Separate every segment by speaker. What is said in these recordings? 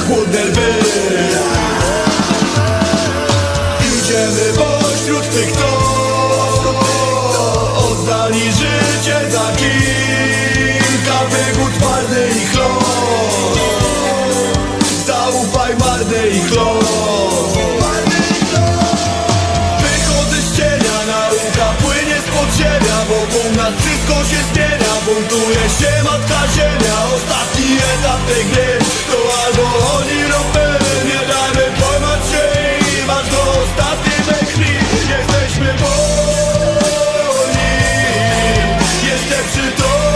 Speaker 1: chłodne lwy Idziemy pośród tych, kto oddali życie za kilka wygód marny ich los Zaufaj marny ich los Wszystko się zmienia Buntuje się matka ziemia. Ostatni etap tej gry To albo oni lub my Nie dajmy pojmać się i masz do ostatniej krwi Jesteśmy wolni. Jeszcze przytomni.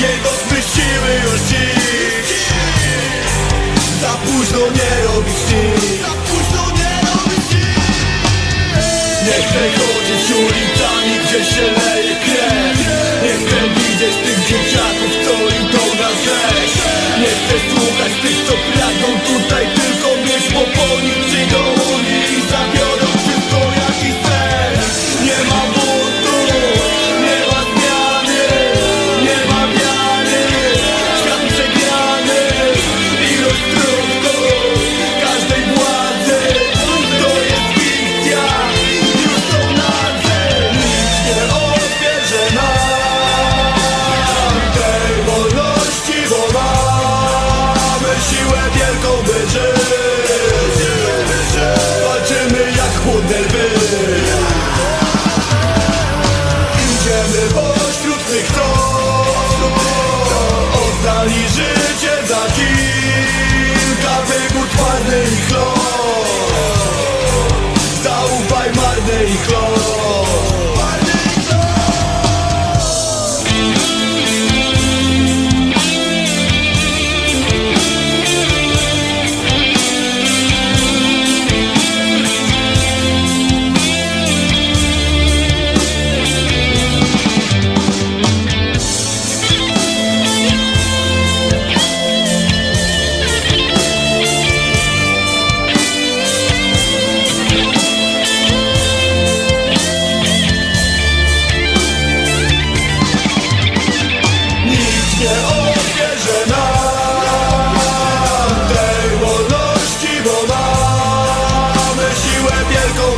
Speaker 1: Nie dosmyściły już dziś. Za późno nie robić nic. Za Nie Gdzie ciuli tani, gdzie się leje krew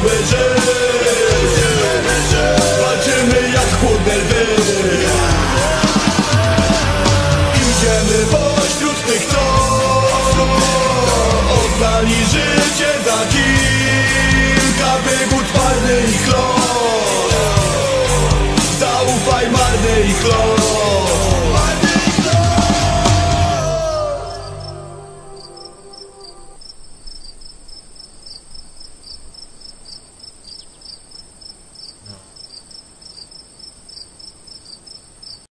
Speaker 1: by żyć Walczymy jak chłodne Idziemy pośród tych, co oddali życie za kilka wygód marny i chlor. Zaufaj marny i